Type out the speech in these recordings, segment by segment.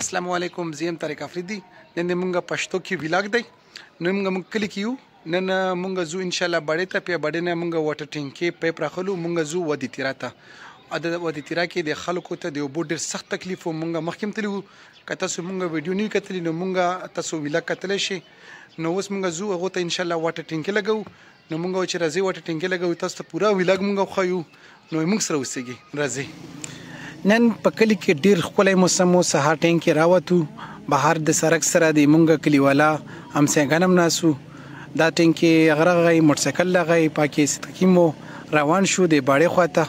اسلام علیکم زیم طارق افریدی نن د مونږه پښتو کې ویلاګ دی نن مونږه مونږ کلی کیو نن مونږه زو ان شاء الله بړې ته په بړې نه مونږه واټر ټینکی پیپ راخلو مونږه زو ودی تیرا ته ا د ودی تیرا کې د خلکو ته د اوبو ډیر سخت تکلیف و مونږه مخکیم تلی وو که تاسو مونږه ویډیو نه کتلی نو مونږه تاسو ویلاګ کتلی شي نو اوس مونږه زو هغه ته ان شاء الله واټر ټینکی لګو نو مونږ چې راځي وټه ټینګې لګوي تاسو ته پوره ویلاګ مونږ خو یو نو مونږ سره اوسېږي راځي نن په کلی کې ډیر ښکلی موسم و سهار ټین کې راوتو بهر د سرک سره د مونږ کلیوالا همسایه غنم ناسو دا ټین کې غره غي موټرسایکل لغی پاکې ستکی مو روان شو د باړې خواته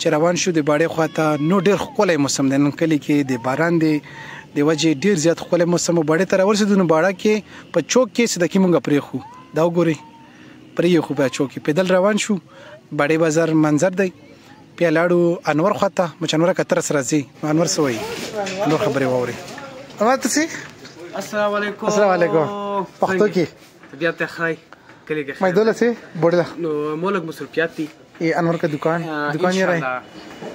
چې روان شو د باړې خواته نو ډیر ښکلی موسم دی نن کلی کې د باران دی د وجه ډیر زیات ښکلی موسم و باړې ته راورسېدو نو باړه کې په چوک کې ستکی مونږ پرې خو دا وګورئ پرې یې خو بیا چوکې پیدل روان شو بړې بازار منظر دی بیا لاړو انور خواته مچنور کتر سره ځي انور سوې نور خبرې ووري انور تاسو السلام علیکم السلام علیکم پښتو کې بیا ته خای کلی کې مې دوله سي بوډلا نو مولګ مصروفیات دي ای انور که دکان دکان یې راي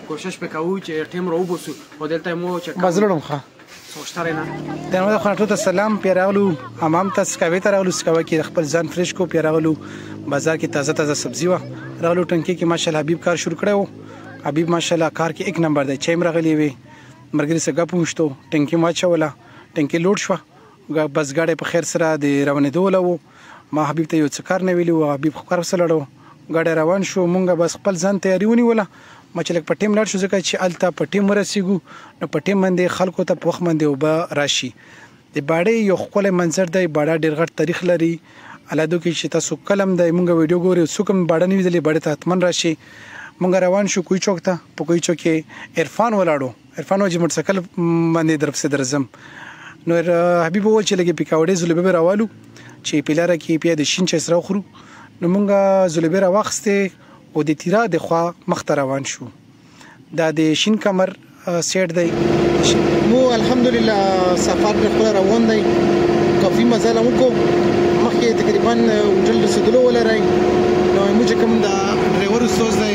کوشش به کوو چې ټیم رو وبوسو او دلته مو چې بازلړم ښه سوچتره نه د نو خنټو ته سلام پیراغلو امام ته سکاوي ته راغلو سکاوي کې خپل ځان فرش کو پیراغلو بازار کې تازه تازه سبزی و راغلو ټنکی کې ماشاءالله حبیب کار شروع کړو حبیب ماشاءالله کار کې 1 نمبر دی چیم راغلی وي مرګري سره غپوښتو ټنکی ما چولا ټنکی لوډ شو بس ګاډی په خیر سره د روانېدو ولا وو، ما حبیب ته یو څه کار نه ویلي وو، حبیب خو کار پسې لاړو، ګاډی روان شو، مونږ بس خپل ځان تیاري ونیوله، ما چې لږ په ټیم لاړ شو ځکه چې هلته په ټیم ورسېږو نو په ټیم باندې خلکو ته په وخت باندې اوبه راشي، د باړې یو ښکلی منظر دی، باړه ډېر غټ تاریخ لري، الادو کې چې تاسو کله هم د مونږ ویډیو ګورئ او څوک هم باړه نه وي لیدلې باړې ته حتماً راشئ، مونږ روان شو کوهي چوک ته، په کوهي چوک کې عرفان ولاړو، عرفان وویل چې موټرسایکل باندې درپسې درځم نو حبیب وویل چې لږې پیکاوډې زلبې به راوالو چې په لاره کې بیا د شین چای سره وخورو نو مونږ زلبې راواخیستې او د تیرا د خوا مخته روان شو دا د شین کمر سیټ دی مو الحمدلله سفر په خپل روان دی کافي مزه له وکړو مخکې تقریبا هوټل رسیدلو ولرای نو موږ کوم دا ډرایور استاد دی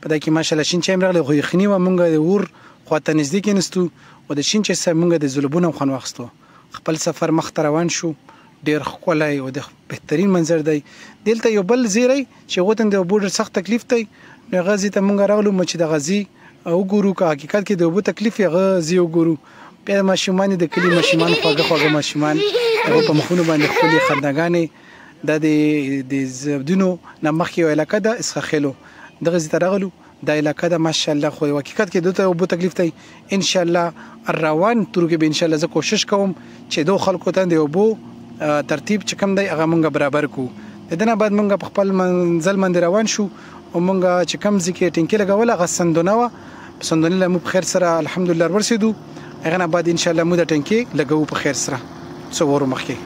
په دا کې ماشاءالله شین چای راغلی خو یخنی و مونږ د اور خواته نږدې کېنستو او د شین چای سره مونږ د ځلوبونو خوند واخیستو خپل سفر مخ ته روان شو ډیر ښکلی او د بهترین منظر دی دلته یو بل زیری چې هغه ته د اوبو ډیر سخت تکلیف دی نو هغه ځای ته مونږ راغلو چې دغه ځای وګورو که حقیقت کې د اوبو تکلیف یې هغه ځای وګورو بیا ماشومان د کلي ماشومان خواږه خواږه ماشومان هغه په مخونو باندې خپلې خنداګانې دا د د زبدونو نه مخکې یو علاقه ده اسخخلو دغه زی ته راغلو دا علاقه ده ماشاءالله خو حقیقت کې دته وبو تکلیف دی ان شاء الله روان تر کې به ان شاء الله زه کوشش کوم چې دو خلکو ته دی وبو ترتیب چې کم دی هغه مونږ برابر کو دنه بعد مونږ په خپل منزل باندې روان شو او مونږ چې کم ځکه ټینکی لګول غ سندونه و سندونه له مو په خیر سره الحمدلله ورسېدو هغه نه بعد ان شاء الله مو د ټینکی لګو په خیر سره څو ور مخکې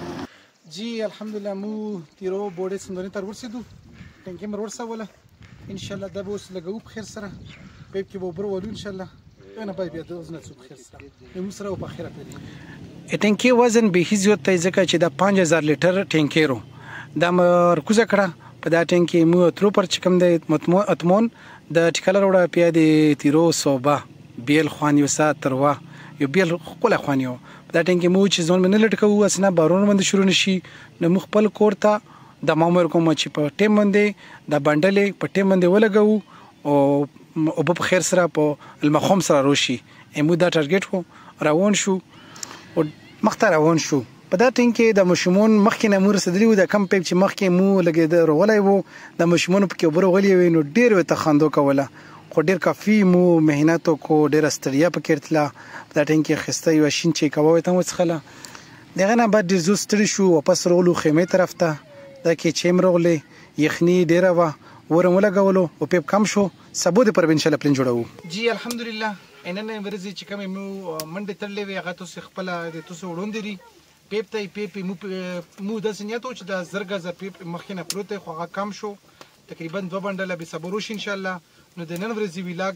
جی الحمدلله مو تیرو بوډې سندرې تر ورسېدو ټنکې مر ورسوله ان شاء الله دا به اوس لګو په خیر سره پیپ کې به اوبر ولو ان شاء الله انا باید بیا د ځنه څوک خیر سره نو موږ سره په خیرت لري ټنکې وزن به هیڅ یو ته ځکه چې دا 5000 لیټر ټنکې رو دا مرکوزه کړه په دا ټنکې مو تر پر چکم د متمون د ټکلر وړه پیا دی تیرو صوبه بیل خوان یو سا تروا یو بیل خپل خوان یو په دا ټینګ کې مو چې ځون منه لټ کوو اسنه بارون مند شروع نشي نو مخ خپل کور ته د مامور کوم چې په ټیم باندې د بندلې په ټیم باندې ولګو او او په خیر سره په المخوم سره روشي امو دا ټارګټ وو روان شو او مختار روان شو په دا ټینګ کې د مشومون مخکې نه مو رسیدلی وو دا کم پیپ چې مخکې مو لګیده روغلی وو د مشومون په کې اوبه روغلی وی نو ډیر وی ته خندو کوله خو ډیر کافی مو محنت وکو ډیره ستړیا په کې رتله په دا ټینګ کې اخیسته یو شین چای کوا وی ته مو څخله دغه نه بعد ډیر زور ستړی شو واپس روغلو خیمه طرف ته دا کې چای م روغلی یخنی ډیره وه ورم ولګولو او پیپ کم شو سبو د پر به انشاءالله پلین جوړوو. جی الحمدلله نننۍ ورځې چې کومې مو منډې تړلې وې هغه تاسو خپل د تاسو وړوندې دي پیپ ته پیپ مو مو داسې نیت و چې دا زرګه ز پیپ مخکې نه پروت دی خو هغه کم شو تقریبا دوه بنډله به صبر وشي ان شاء الله نو د نن ورځې ویلاګ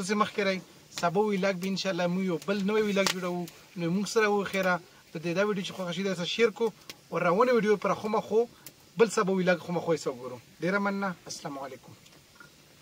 تاسو مخکې راي سبا ویلاګ به ان شاء الله مو یو بل نوې ویلاګ جوړو نو موږ سره و خیره د دې دا ویډیو چې خوښ شي دا سره شیر کو او روانه ویډیو پر خو مخو بل سبا ویلاګ خو مخو یې وګورو ډیره مننه السلام علیکم